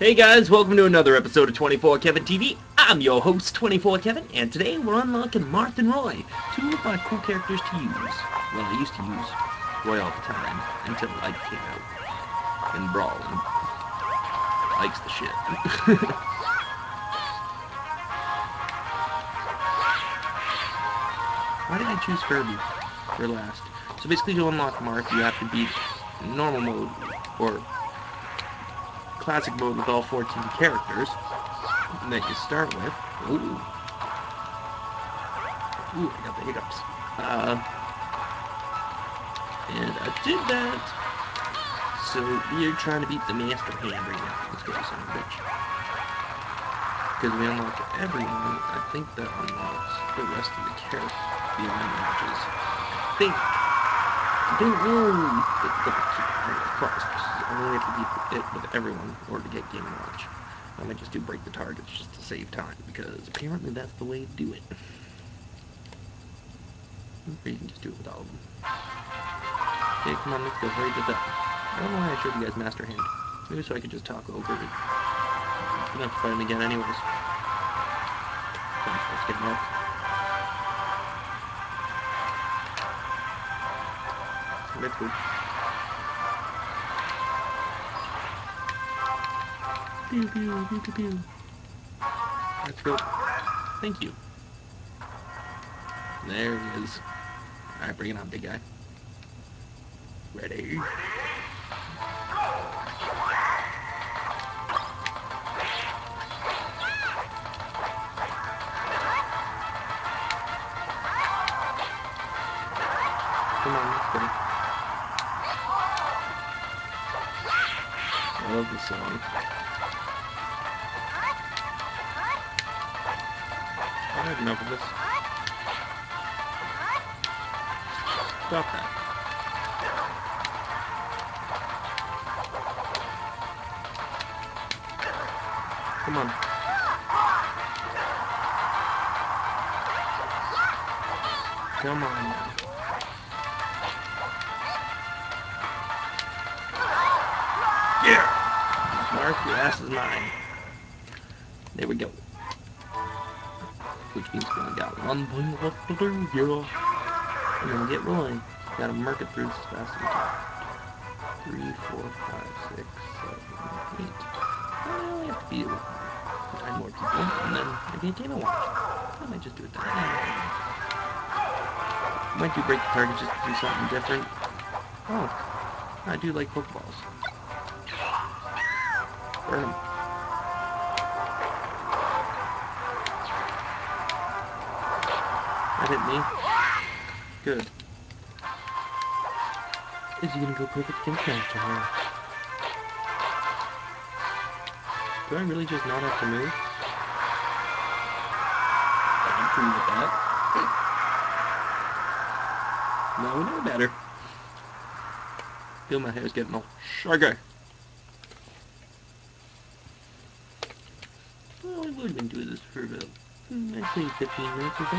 Hey guys, welcome to another episode of 24 Kevin TV. I'm your host, 24 Kevin, and today we're unlocking Marth and Roy, two of my cool characters to use. Well, I used to use Roy all the time until Ike came out and Brawl and Ike's the shit. Why did I choose Kirby for last? So basically to unlock Marth, you have to beat normal mode, or classic mode with all 14 characters that you start with. Ooh. Ooh, I got the hiccups. Uh, and I did that. So we're trying to beat the Master Hand right now. Let's go, son of a bitch. Because we unlock everyone, I think that unlocks the rest of the characters, the matches. I think. I don't know. But double I only have to beat it with everyone in order to get Game & Watch. I might just do break the targets just to save time, because apparently that's the way to do it. Or you can just do it with all of them. Okay, come on, let's go. Hurry this up. I don't know why I showed you guys Master Hand. Maybe so I could just talk over it. You don't have to fight him again anyways. Let's get Marth. Let's go. Pew pew pew pew pew. Let's go. Thank you. There he is. Alright, bring it on, big guy. Ready? Come on, let's. I love this song. Enough of this. Stop that. Come on. Come on. Yeah! Marth, your ass is mine. There we go. Which means we only got one thing left to do. And then we'll get Roy. Gotta mark it through as fast as we can. Three, four, five, six, seven, eight. I only have to beat nine more people, and then maybe a Game & Watch. I might just do it that way. Might do break the target just to do something different. Oh, I do like Pokeballs. Burn 'em. Hit me. Good. Is he gonna go perfect Master Hand? Do I really just not have to move? I agree with that. No, we know better. Feel my hair's getting all shaggy. Well, we would have been doing this for about, hmm, I'd say 15 minutes or so.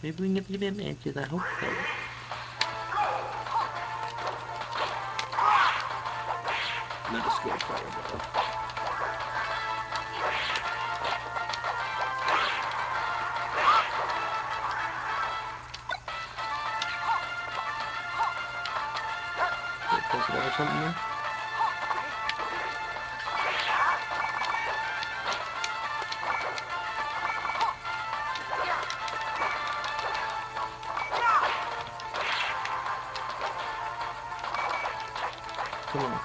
Maybe we can get the event matches, I hope so. Another score fireball. Get close to that or something Come on.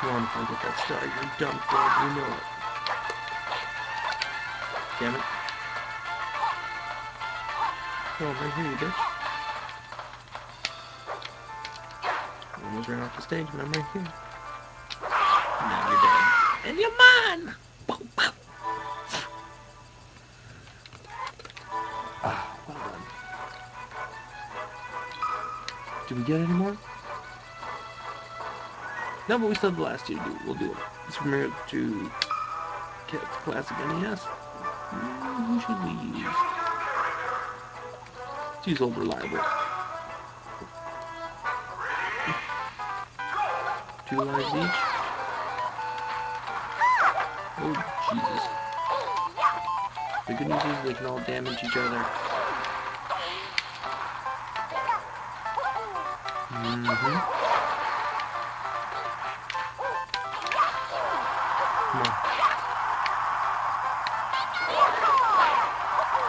Come on, if I get that star, you're dumb, Fred. You know it. Damn it. Oh, right here, you bitch. Almost ran off the stage, but I'm right here. Now you're dead. And you're mine! Ah, well done. Did we get any more? No, but we still have the last two do. We'll do it. Super Mario to Cats Classic NES. Mm, who should we use? Let's use Old Reliable. Two lives each. Oh, Jesus. The good news is they can all damage each other. Mm-hmm. Come on.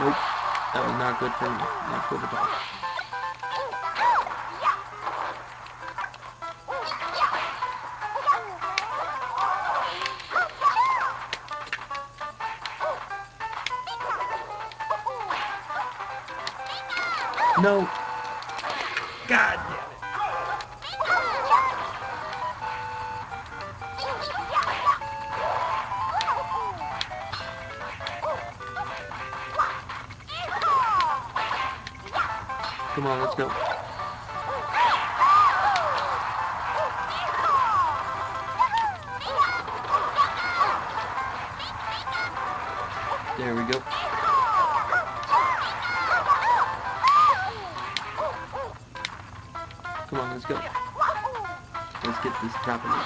Nope. That was not good for me. Not good at all. No. God damn it. Come on, let's go. There we go. Come on, let's go. Let's get this properly.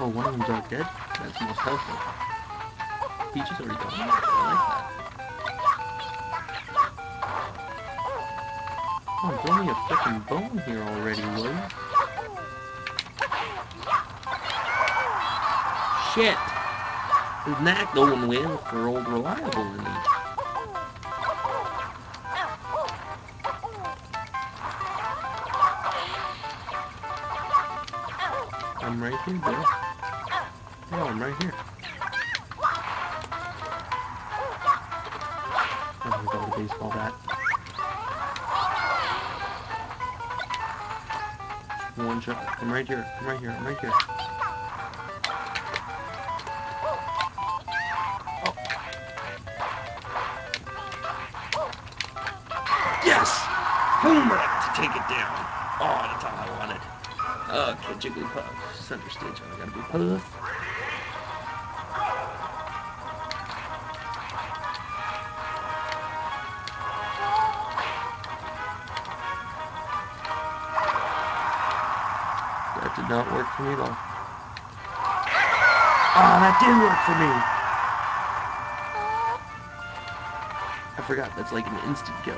Oh, one of them's all dead? That's most helpful. Peach is already gone. I like that. Oh, throw me a freaking bone here already, will you? Shit! Isn't that going well for old reliable in me? I'm right here, Bill. No, I'm right here. I'm gonna go baseball bat. One shot. I'm right here. I'm right here. I'm right here. Oh. Yes! Homer to take it down. Oh, that's all I wanted. Uh, okay, Jigglypuff. Center stage. I gotta be Puff. That did not work for me at all. Oh, that did work for me! I forgot, that's like an instant kill.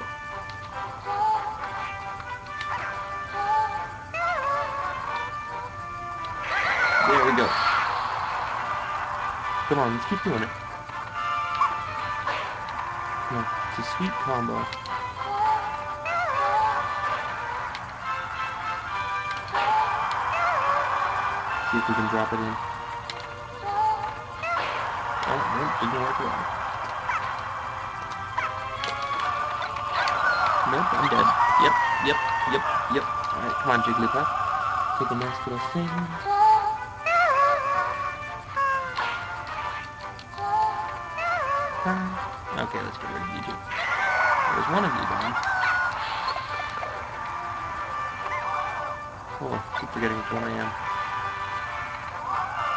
There we go. Come on, let's keep doing it. Yeah, it's a sweet combo. See if we can drop it in. Oh, nope, didn't work at all. Nope, I'm dead. Yep, yep, yep, yep. Alright, come on, Jigglypuff. Take a nice little sing. Uh, okay, let's get rid of you two. There's one of you gone. Oh, keep forgetting which one I am.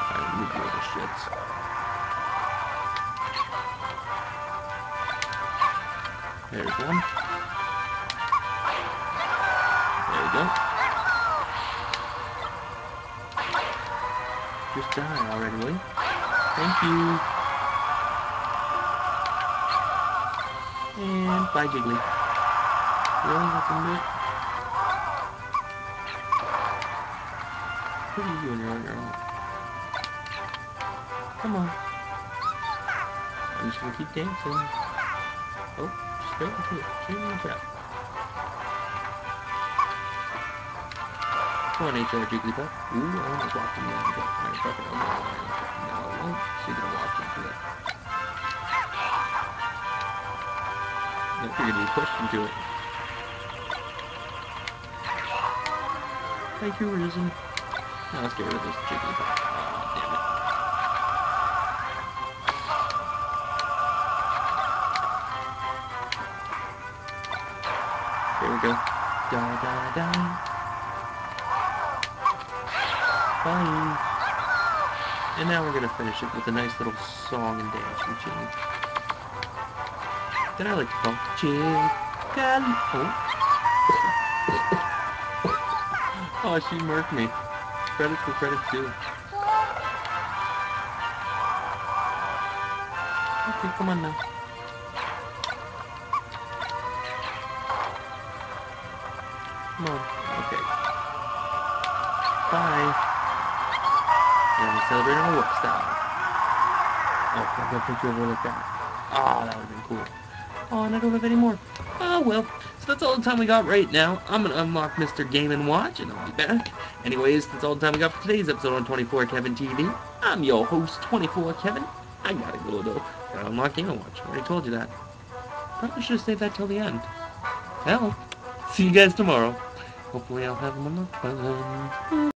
I move you little shits. There's one. There we go. Just die already, will you? Thank you. And bye, Jiggly. Really? That's gonna it? What are you doing here your own? Come on. I'm just gonna keep dancing. Oh, straight into it. Straight into the trap. Come on, HR Jigglypuff. Ooh, I almost walked into that trap. Alright, perfect. Oh, no, no, no. So gonna walk into it. I think you're gonna be pushed into it. Thank you, Risen. Now let's get rid of this chicken. Oh, damn it. There we go. Da da da. Bye. And now we're gonna finish it with a nice little song and dance routine. That I like to call Chicken. Oh. oh, she murked me. Credit for credit due. Okay, come on now. Come on. Okay. Bye. And gonna celebrate our work style. Oh, I'm gonna put you over like that. Ah, oh, that would've been cool. Oh, and I don't have any more. Oh, well. So that's all the time we got right now. I'm gonna unlock Mr. Game & Watch, and I'll be back. Anyways, that's all the time we got for today's episode on 24 Kevin TV. I'm your host, 24 Kevin. I gotta go, though. Gotta unlock Game & Watch. I already told you that. Probably should have saved that till the end. Hell, see you guys tomorrow. Hopefully I'll have them unlocked by then.